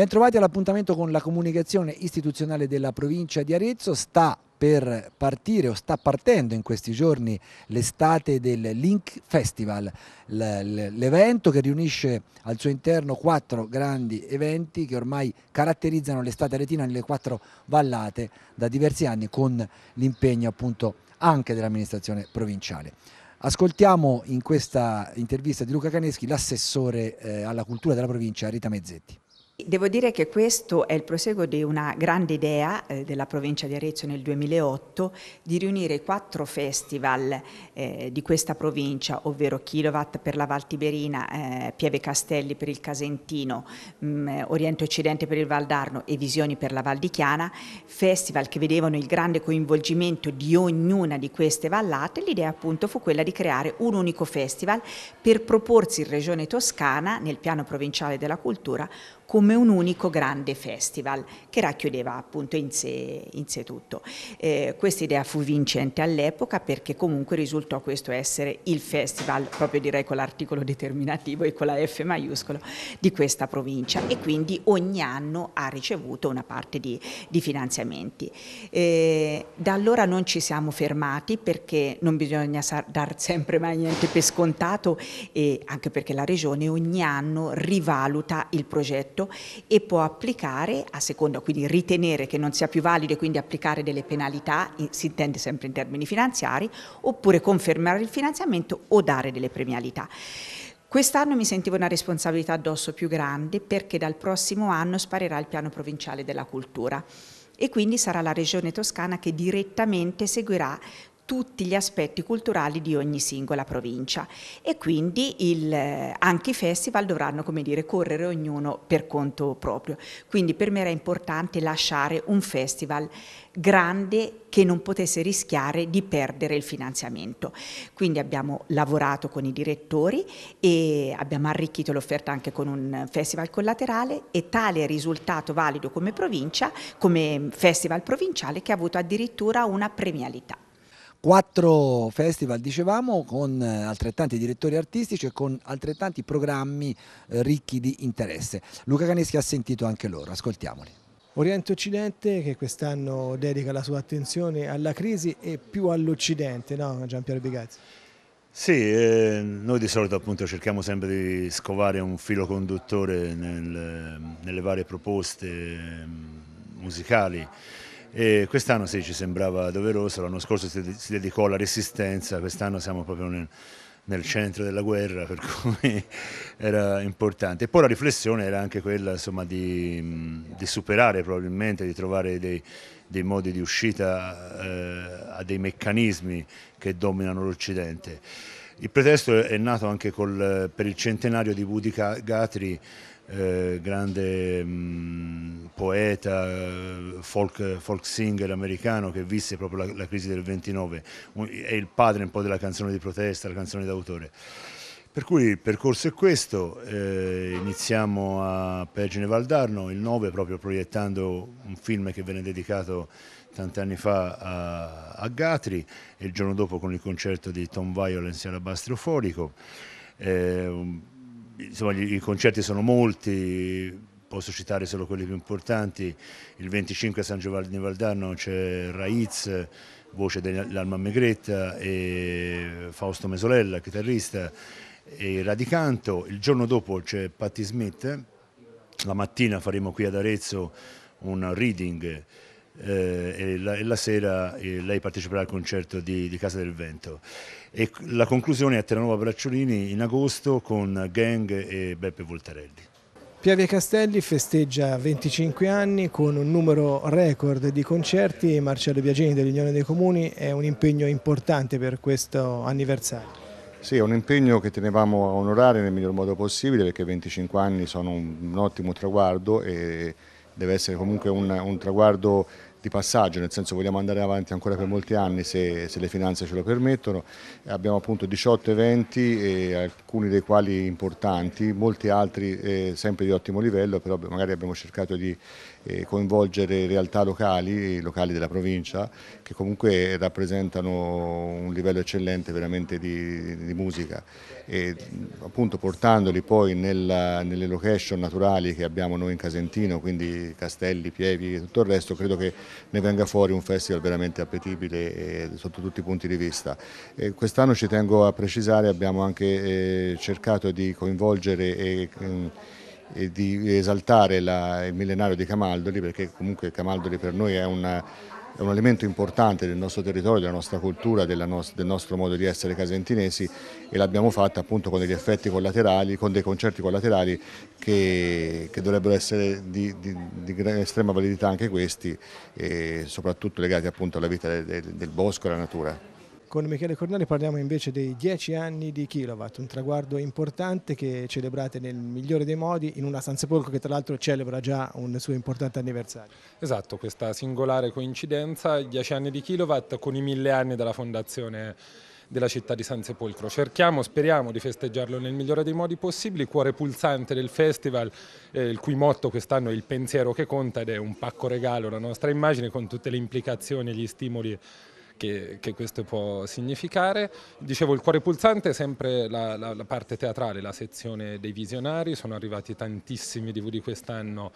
Bentrovati all'appuntamento con la comunicazione istituzionale della provincia di Arezzo. Sta per partire o sta partendo in questi giorni l'estate del Link Festival, l'evento che riunisce al suo interno quattro grandi eventi che ormai caratterizzano l'estate aretina nelle quattro vallate da diversi anni con l'impegno appunto anche dell'amministrazione provinciale. Ascoltiamo in questa intervista di Luca Caneschi l'assessore eh, alla cultura della provincia Rita Mezzetti. Devo dire che questo è il proseguo di una grande idea eh, della provincia di Arezzo nel 2008 di riunire i quattro festival eh, di questa provincia, ovvero Kilowatt per la Val Tiberina, eh, Pieve Castelli per il Casentino, mh, mm, Oriente Occidente per il Valdarno e Visioni per la Val di Chiana, festival che vedevano il grande coinvolgimento di ognuna di queste vallate. L'idea appunto fu quella di creare un unico festival per proporsi in Regione Toscana, nel piano provinciale della cultura, come un unico grande festival che racchiudeva appunto in sé, in sé tutto. Eh, questa idea fu vincente all'epoca perché comunque risultò questo essere il festival, proprio direi con l'articolo determinativo e con la F maiuscolo, di questa provincia e quindi ogni anno ha ricevuto una parte di, di finanziamenti. Eh, da allora non ci siamo fermati perché non bisogna dar sempre mai niente per scontato e anche perché la Regione ogni anno rivaluta il progetto progetto e può applicare a seconda, quindi ritenere che non sia più valido e quindi applicare delle penalità, si intende sempre in termini finanziari, oppure confermare il finanziamento o dare delle premialità. Quest'anno mi sentivo una responsabilità addosso più grande perché dal prossimo anno sparerà il piano provinciale della cultura e quindi sarà la Regione Toscana che direttamente seguirà tutti gli aspetti culturali di ogni singola provincia e quindi il, eh, anche i festival dovranno dire, correre ognuno per conto proprio. Quindi per me era importante lasciare un festival grande che non potesse rischiare di perdere il finanziamento. Quindi abbiamo lavorato con i direttori e abbiamo arricchito l'offerta anche con un festival collaterale e tale risultato valido come provincia, come festival provinciale che ha avuto addirittura una premialità. Quattro festival, dicevamo, con eh, altrettanti direttori artistici e con altrettanti programmi eh, ricchi di interesse. Luca Caneschi ha sentito anche loro, ascoltiamoli. Oriente Occidente che quest'anno dedica la sua attenzione alla crisi e più all'Occidente, no Giampiero Bigazzi? Sì, eh, noi di solito appunto cerchiamo sempre di scovare un filo conduttore nel, nelle varie proposte ehm, musicali e quest'anno sì, ci sembrava doveroso, l'anno scorso si, dedicò alla resistenza, quest'anno siamo proprio nel, nel, centro della guerra, per cui era importante. E poi la riflessione era anche quella insomma, di, di, superare probabilmente, di trovare dei, dei modi di uscita eh, a dei meccanismi che dominano l'Occidente. Il pretesto è nato anche col, per il centenario di Woody Guthrie eh, grande mh, mm, poeta, folk, folk, singer americano che visse proprio la, la, crisi del 29, è il padre un po' della canzone di protesta, la canzone d'autore. Per cui il percorso è questo, eh, iniziamo a Pergine Valdarno, il 9 proprio proiettando un film che venne dedicato tanti anni fa a, a Gatri e il giorno dopo con il concerto di Tom Violence all'Abastro Forico. Eh, insomma, gli, i concerti sono molti, posso citare solo quelli più importanti, il 25 a San Giovanni Valdarno c'è Raiz, voce dell'Alma Megretta e Fausto Mesolella, chitarrista, e Radicanto, il giorno dopo c'è Patti Smith, la mattina faremo qui ad Arezzo un reading eh, e, la, e, la, sera eh, lei parteciperà al concerto di, di, Casa del Vento. E la conclusione è a Terranova Bracciolini in agosto con Gang e Beppe Voltarelli. Piave Castelli festeggia 25 anni con un numero record di concerti e Marcello Biagini dell'Unione dei Comuni è un impegno importante per questo anniversario. Sì, è un impegno che tenevamo a onorare nel miglior modo possibile perché 25 anni sono un, un ottimo traguardo e deve essere comunque un, un traguardo di passaggio, nel senso vogliamo andare avanti ancora per molti anni se, se le finanze ce lo permettono. Abbiamo appunto 18 eventi, alcuni dei quali importanti, molti altri eh, sempre di ottimo livello, però magari abbiamo cercato di eh, coinvolgere realtà locali, locali della provincia, che comunque rappresentano un livello eccellente veramente di, di musica e appunto portandoli poi nella, nelle location naturali che abbiamo noi in Casentino, quindi Castelli, Pievi e tutto il resto, credo che ne venga fuori un festival veramente appetibile eh, sotto tutti i punti di vista. Quest'anno ci tengo a precisare, abbiamo anche eh, cercato di coinvolgere e, e di esaltare la, il millenario di Camaldoli, perché comunque Camaldoli per noi è una è un elemento importante del nostro territorio, della nostra cultura, nos del nostro modo di essere casentinesi e l'abbiamo fatta appunto con degli effetti collaterali, con dei concerti collaterali che, che dovrebbero essere di, di, di, estrema validità anche questi soprattutto legati appunto alla vita del, del bosco e alla natura. Con Michele Corneli parliamo invece dei 10 anni di Kilowatt, un traguardo importante che celebrate nel migliore dei modi in una San Sepolcro che tra l'altro celebra già un suo importante anniversario. Esatto, questa singolare coincidenza, 10 anni di Kilowatt con i mille anni della fondazione della città di San Sepolcro. Cerchiamo, speriamo di festeggiarlo nel migliore dei modi possibili, cuore pulsante del festival, eh, il cui motto quest'anno è il pensiero che conta ed è un pacco regalo, la nostra immagine con tutte le implicazioni e gli stimoli che, che, questo può significare. Dicevo, il cuore pulsante è sempre la, la, la parte teatrale, la sezione dei visionari, sono arrivati tantissimi DVD quest'anno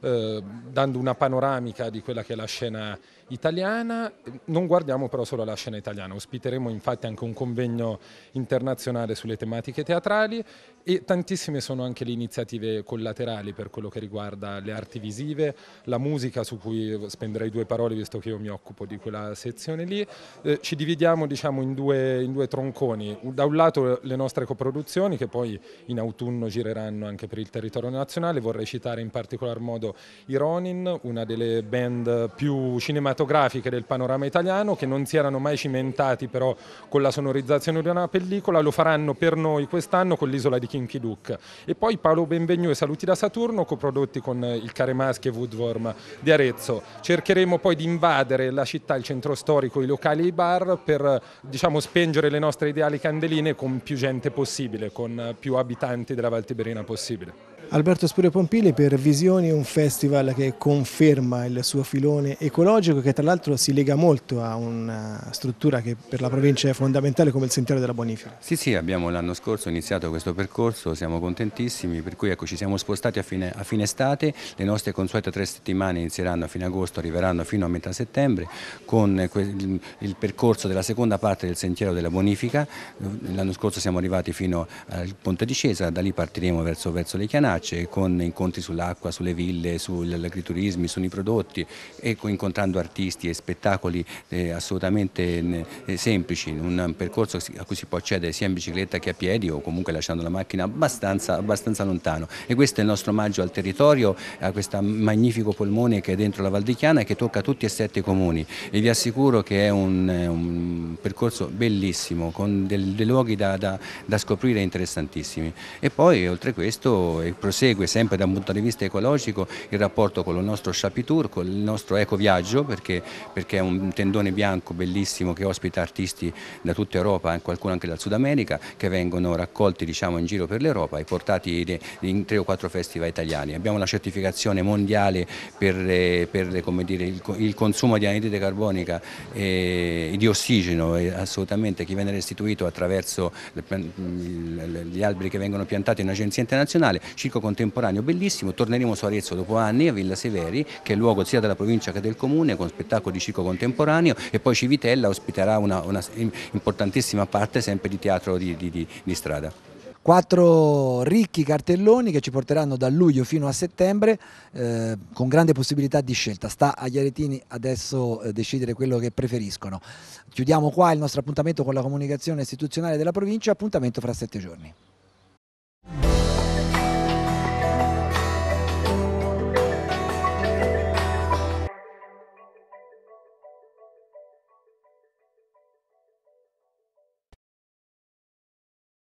eh, dando una panoramica di quella che è la scena italiana. Non guardiamo però solo la scena italiana, ospiteremo infatti anche un convegno internazionale sulle tematiche teatrali e tantissime sono anche le iniziative collaterali per quello che riguarda le arti visive, la musica su cui spenderei due parole visto che io mi occupo di quella sezione lì. Eh, ci dividiamo diciamo, in, due, in due tronconi, da un lato le nostre coproduzioni che poi in autunno gireranno anche per il territorio nazionale, vorrei citare in particolar modo ricordo i Ronin, una delle band più cinematografiche del panorama italiano, che non si erano mai cimentati però con la sonorizzazione di una pellicola, lo faranno per noi quest'anno con l'isola di Kinky Duke. E poi Paolo Benvegnu e Saluti da Saturno, coprodotti con il Caremaschi e Woodworm di Arezzo. Cercheremo poi di invadere la città, il centro storico, i locali e i bar per diciamo, spengere le nostre ideali candeline con più gente possibile, con più abitanti della Val Tiberina possibile. Alberto Spurio Pompili per Visioni, un festival che conferma il suo filone ecologico che tra l'altro si lega molto a una struttura che per la provincia è fondamentale come il Sentiero della Bonifica. Sì, sì, abbiamo l'anno scorso iniziato questo percorso, siamo contentissimi, per cui ecco, ci siamo spostati a fine, a fine estate, le nostre consuete tre settimane inizieranno a fine agosto, arriveranno fino a metà settembre con il, il percorso della seconda parte del Sentiero della Bonifica, l'anno scorso siamo arrivati fino al Ponte di Cesa, da lì partiremo verso, verso le Chianate piace con incontri sull'acqua, sulle ville, sull'agriturismi, sui prodotti e incontrando artisti e spettacoli eh, assolutamente eh, semplici, un percorso a cui si può accedere sia in bicicletta che a piedi o comunque lasciando la macchina abbastanza, abbastanza lontano. E questo è il nostro omaggio al territorio, a questo magnifico polmone che è dentro la Val di Chiana e che tocca tutti e sette comuni. E vi assicuro che è un, un percorso bellissimo con dei, luoghi da, da, da, scoprire interessantissimi e poi oltre questo il prosegue sempre da un punto di vista ecologico il rapporto con il nostro Chapitur, con il nostro ecoviaggio perché, perché è un tendone bianco bellissimo che ospita artisti da tutta Europa, e qualcuno anche dal Sud America che vengono raccolti diciamo, in giro per l'Europa e portati in tre o quattro festival italiani. Abbiamo la certificazione mondiale per, per dire, il, il, consumo di anidride carbonica e di ossigeno assolutamente che viene restituito attraverso gli alberi che vengono piantati in un'agenzia internazionale, circa storico contemporaneo bellissimo, torneremo su Arezzo dopo anni a Villa Severi che è luogo sia della provincia che del comune con spettacolo di circo contemporaneo e poi Civitella ospiterà una, una importantissima parte sempre di teatro di, di, di, di strada quattro ricchi cartelloni che ci porteranno da luglio fino a settembre eh, con grande possibilità di scelta. Sta agli aretini adesso eh, decidere quello che preferiscono. Chiudiamo qua il nostro appuntamento con la comunicazione istituzionale della provincia, appuntamento fra sette giorni.